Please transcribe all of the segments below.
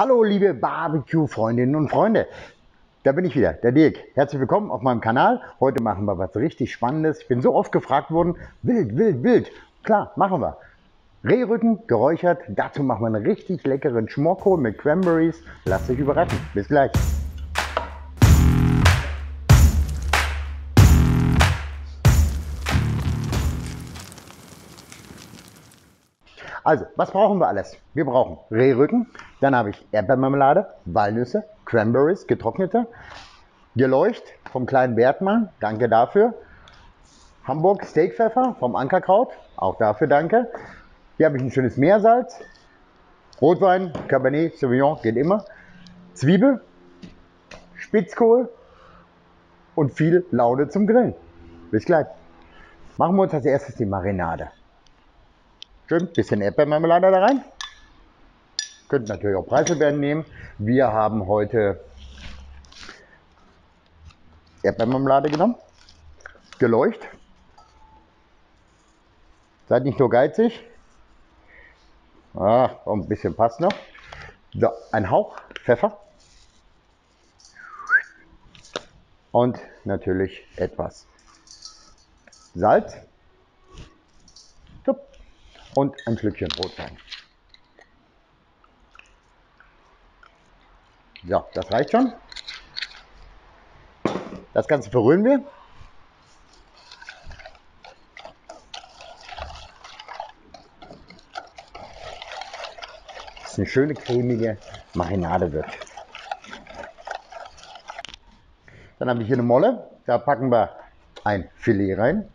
Hallo liebe Barbecue-Freundinnen und Freunde. Da bin ich wieder, der Dirk. Herzlich willkommen auf meinem Kanal. Heute machen wir was richtig Spannendes. Ich bin so oft gefragt worden, wild, wild, wild. Klar, machen wir. Rehrücken geräuchert. Dazu machen wir einen richtig leckeren Schmorkohl mit Cranberries. Lasst euch überraschen. Bis gleich. Also, was brauchen wir alles? Wir brauchen Rehrücken, dann habe ich Erdbeermarmelade, Walnüsse, Cranberries, getrocknete, Geleucht vom kleinen Bertmann, danke dafür. Hamburg Steakpfeffer vom Ankerkraut, auch dafür danke. Hier habe ich ein schönes Meersalz, Rotwein, Cabernet Sauvignon, geht immer, Zwiebel, Spitzkohl und viel Laude zum Grillen. Bis gleich. Machen wir uns als erstes die Marinade. Schön, bisschen Erdbeermarmelade da rein. Könnt natürlich auch Preiselbeeren nehmen. Wir haben heute Erdbeermarmelade genommen. Geleucht. Seid nicht nur geizig. Ah, ein bisschen passt noch. So, ein Hauch Pfeffer. Und natürlich etwas Salz und ein Schlückchen Rotwein. So, das reicht schon. Das Ganze verrühren wir. Dass eine schöne cremige Marinade wird. Dann habe ich hier eine Molle. Da packen wir ein Filet rein,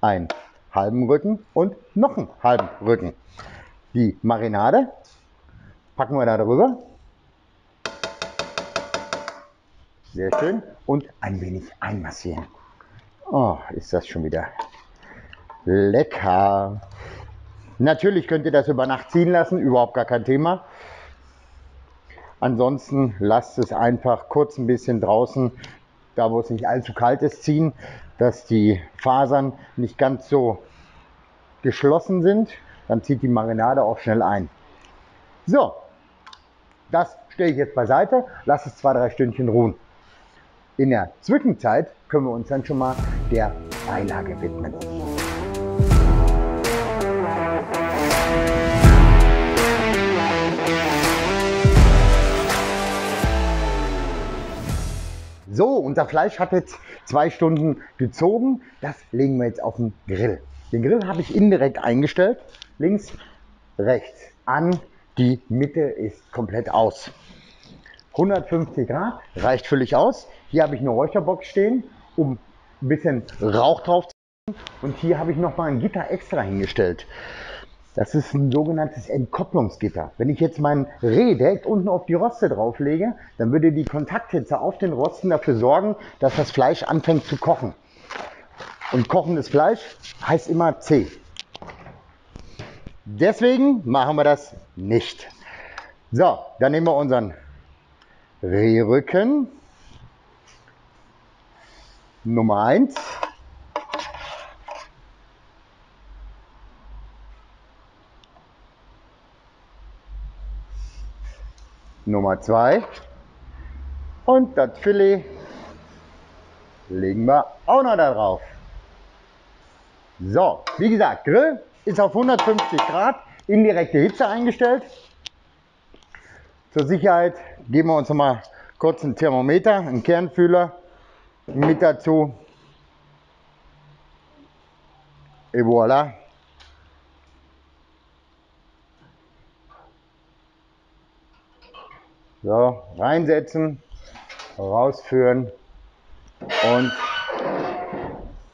ein halben Rücken und noch einen halben Rücken. Die Marinade packen wir da drüber. Sehr schön. Und ein wenig einmassieren. Oh, ist das schon wieder lecker. Natürlich könnt ihr das über Nacht ziehen lassen, überhaupt gar kein Thema. Ansonsten lasst es einfach kurz ein bisschen draußen, da wo es nicht allzu kalt ist, ziehen dass die Fasern nicht ganz so geschlossen sind. Dann zieht die Marinade auch schnell ein. So, das stelle ich jetzt beiseite, lasse es zwei, drei Stündchen ruhen. In der Zwischenzeit können wir uns dann schon mal der Beilage widmen. So, unser Fleisch hat jetzt zwei Stunden gezogen. Das legen wir jetzt auf den Grill. Den Grill habe ich indirekt eingestellt. Links, rechts an. Die Mitte ist komplett aus. 150 Grad reicht völlig aus. Hier habe ich eine Räucherbox stehen, um ein bisschen Rauch drauf zu machen. Und hier habe ich noch mal ein Gitter extra hingestellt. Das ist ein sogenanntes Entkopplungsgitter. Wenn ich jetzt mein Reh direkt unten auf die Roste drauflege, dann würde die Kontakthitze auf den Rosten dafür sorgen, dass das Fleisch anfängt zu kochen. Und kochendes Fleisch heißt immer zäh. Deswegen machen wir das nicht. So, dann nehmen wir unseren Rehrücken. Nummer 1. Nummer 2. Und das Filet legen wir auch noch da drauf. So, wie gesagt, Grill ist auf 150 Grad, indirekte Hitze eingestellt. Zur Sicherheit geben wir uns noch mal kurz einen Thermometer, einen Kernfühler mit dazu. Et voilà. So, reinsetzen, rausführen und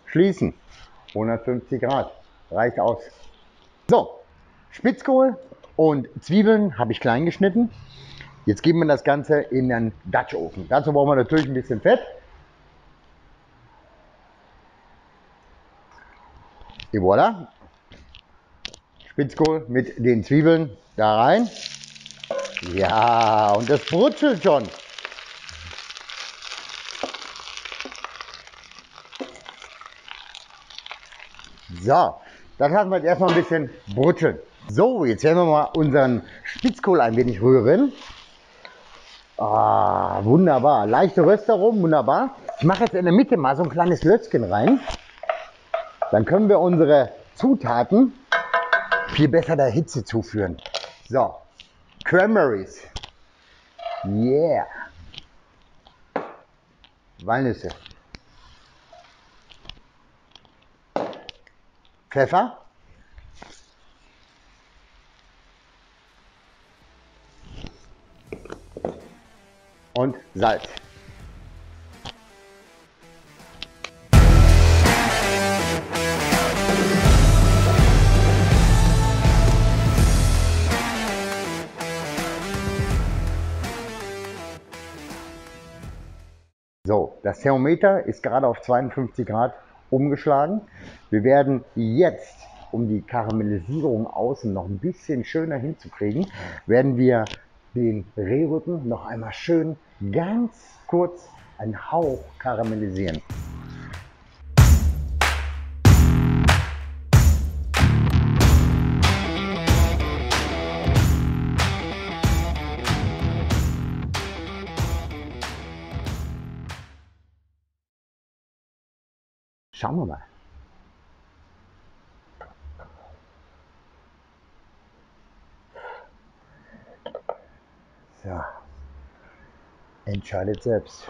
schließen. 150 Grad, reicht aus. So, Spitzkohl und Zwiebeln habe ich klein geschnitten. Jetzt geben wir das Ganze in den Dutch Ofen. Dazu brauchen wir natürlich ein bisschen Fett. Et voilà. Spitzkohl mit den Zwiebeln da rein. Ja, und das brutschelt schon. So, das lassen wir jetzt erstmal ein bisschen brutscheln. So, jetzt werden wir mal unseren Spitzkohl ein wenig rühren. Ah, wunderbar. Leichte Röstaromen, wunderbar. Ich mache jetzt in der Mitte mal so ein kleines Lötzchen rein. Dann können wir unsere Zutaten viel besser der Hitze zuführen. So, Cranberries. Yeah. Walnüsse. Pfeffer. Und Salz. So, das Thermometer ist gerade auf 52 Grad umgeschlagen. Wir werden jetzt, um die Karamellisierung außen noch ein bisschen schöner hinzukriegen, werden wir den Rehrücken noch einmal schön ganz kurz einen Hauch karamellisieren. Schauen wir mal. So. Entscheidet selbst.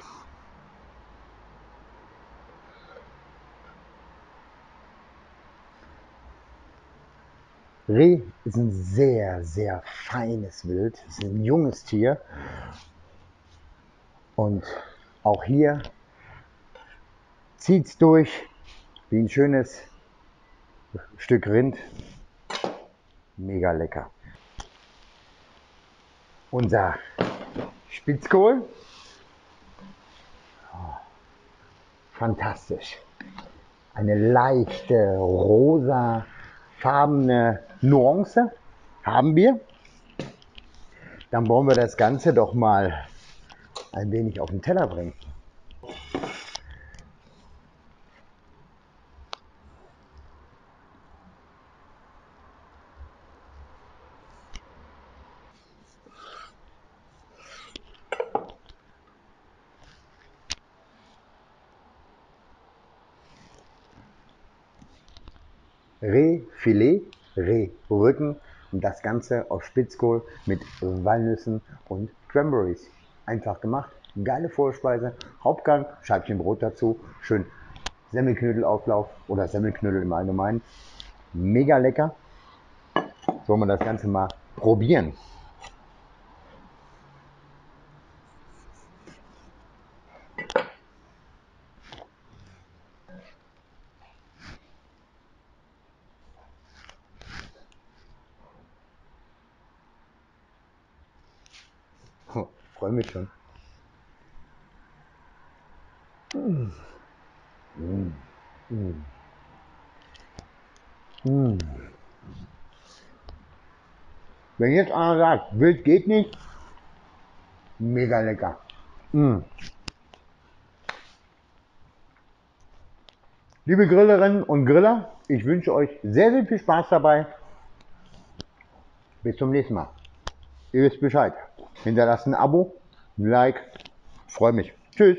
Reh ist ein sehr, sehr feines Wild. Es ist ein junges Tier. Und auch hier zieht es durch wie ein schönes Stück Rind. Mega lecker. Unser Spitzkohl. Oh, fantastisch. Eine leichte rosa farbene Nuance haben wir. Dann wollen wir das Ganze doch mal ein wenig auf den Teller bringen. Rehfilet, Rehrücken und das Ganze auf Spitzkohl mit Walnüssen und Cranberries. Einfach gemacht, geile Vorspeise, Hauptgang, Scheibchen Brot dazu, schön Semmelknödelauflauf oder Semmelknödel im Allgemeinen. Mega lecker. Sollen wir das Ganze mal probieren? Freue mich schon. Mm. Mm. Mm. Mm. Wenn jetzt einer sagt, wild geht nicht, mega lecker. Mm. Liebe Grillerinnen und Griller, ich wünsche euch sehr, sehr viel Spaß dabei. Bis zum nächsten Mal. Ihr wisst Bescheid. Hinterlasst ein Abo, ein Like. Freue mich. Tschüss.